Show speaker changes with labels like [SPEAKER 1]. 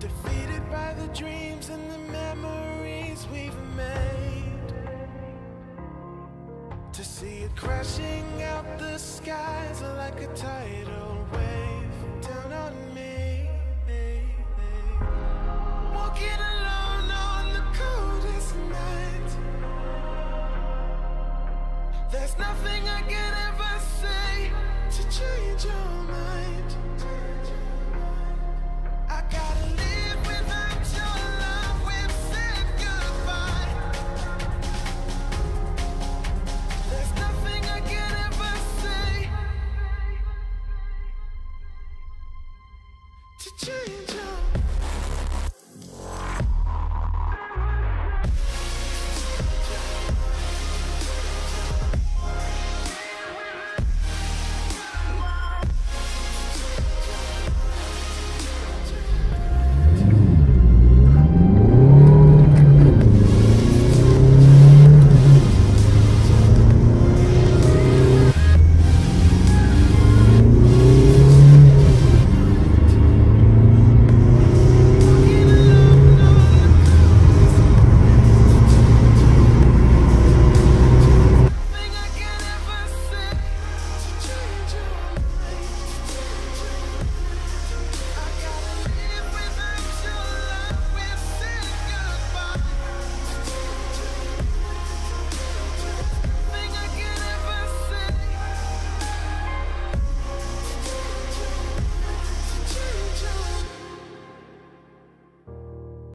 [SPEAKER 1] Defeated by the dreams and the memories we've made. To see it crashing out the skies like a tidal wave. Down on me. Walking alone on the coldest night. There's nothing I can to change.